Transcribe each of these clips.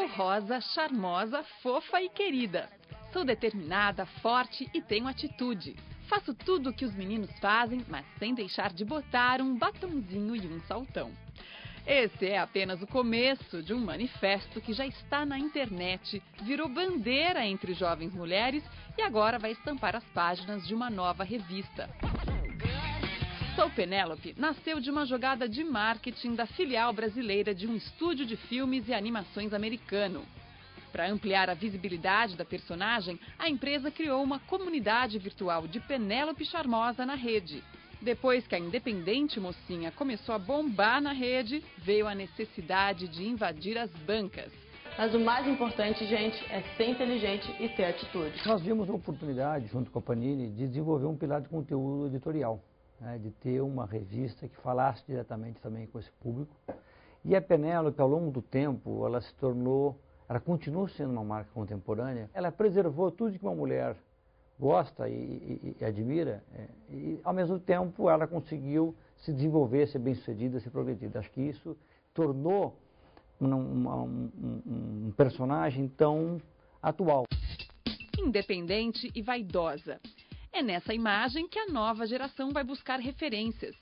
Sou rosa, charmosa, fofa e querida. Sou determinada, forte e tenho atitude. Faço tudo o que os meninos fazem, mas sem deixar de botar um batonzinho e um saltão. Esse é apenas o começo de um manifesto que já está na internet, virou bandeira entre jovens mulheres e agora vai estampar as páginas de uma nova revista. Sou Penélope nasceu de uma jogada de marketing da filial brasileira de um estúdio de filmes e animações americano. Para ampliar a visibilidade da personagem, a empresa criou uma comunidade virtual de Penélope Charmosa na rede. Depois que a independente mocinha começou a bombar na rede, veio a necessidade de invadir as bancas. Mas o mais importante, gente, é ser inteligente e ter atitude. Nós vimos a oportunidade, junto com a Panini, de desenvolver um pilar de conteúdo editorial, né, de ter uma revista que falasse diretamente também com esse público. E a Penélope, ao longo do tempo, ela se tornou, ela continua sendo uma marca contemporânea, ela preservou tudo que uma mulher gosta e, e, e admira, é, e ao mesmo tempo ela conseguiu se desenvolver, ser bem-sucedida, ser progredida. Acho que isso tornou uma, uma, um, um personagem tão atual. Independente e vaidosa. É nessa imagem que a nova geração vai buscar referências.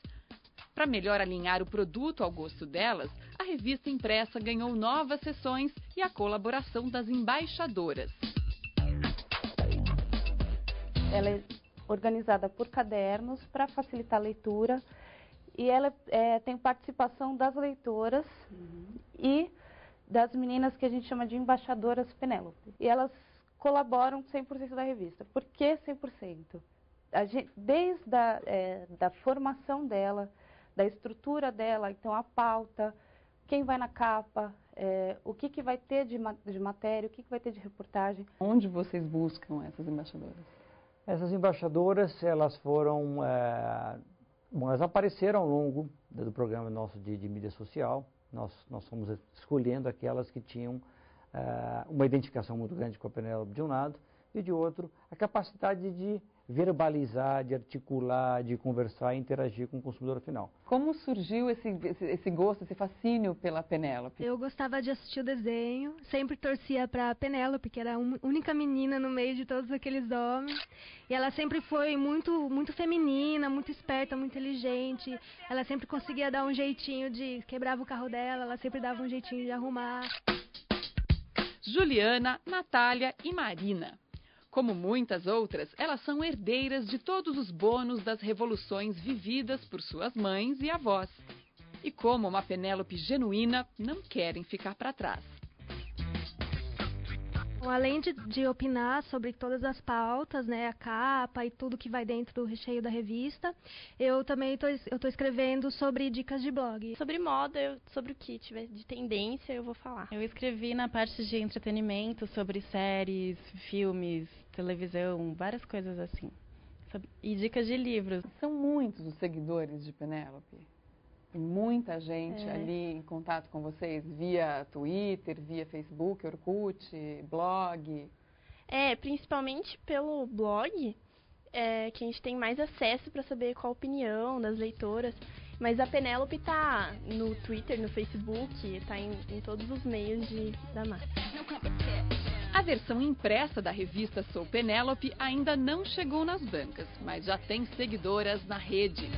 Para melhor alinhar o produto ao gosto delas, a revista impressa ganhou novas sessões e a colaboração das embaixadoras. Ela é organizada por cadernos para facilitar a leitura e ela é, tem participação das leitoras uhum. e das meninas que a gente chama de embaixadoras Penélope. E elas colaboram 100% da revista. Por que 100%? A gente, desde a é, da formação dela, da estrutura dela, então a pauta, quem vai na capa, é, o que, que vai ter de, de matéria, o que, que vai ter de reportagem. Onde vocês buscam essas embaixadoras? Essas embaixadoras, elas foram, é, bom, elas apareceram ao longo do programa nosso de, de mídia social. Nós, nós fomos escolhendo aquelas que tinham é, uma identificação muito grande com a Penélope de um lado e de outro a capacidade de verbalizar, de articular, de conversar e interagir com o consumidor final. Como surgiu esse, esse, esse gosto, esse fascínio pela Penélope? Eu gostava de assistir o desenho, sempre torcia para a Penélope, que era a única menina no meio de todos aqueles homens. E ela sempre foi muito, muito feminina, muito esperta, muito inteligente. Ela sempre conseguia dar um jeitinho de quebrava o carro dela, ela sempre dava um jeitinho de arrumar. Juliana, Natália e Marina. Como muitas outras, elas são herdeiras de todos os bônus das revoluções vividas por suas mães e avós. E como uma Penélope genuína, não querem ficar para trás. Além de, de, opinar sobre todas as pautas, né, a capa e tudo que vai dentro do recheio da revista, eu também estou escrevendo sobre dicas de blog. Sobre moda, eu, sobre o que tiver de tendência, eu vou falar. Eu escrevi na parte de entretenimento sobre séries, filmes, televisão, várias coisas assim. E dicas de livros. São muitos os seguidores de Penélope. Muita gente é. ali em contato com vocês via Twitter, via Facebook, Orkut, blog. É, principalmente pelo blog, é, que a gente tem mais acesso para saber qual a opinião das leitoras. Mas a Penélope tá no Twitter, no Facebook, tá em, em todos os meios de, da marca. A versão impressa da revista Sou Penélope ainda não chegou nas bancas, mas já tem seguidoras na rede.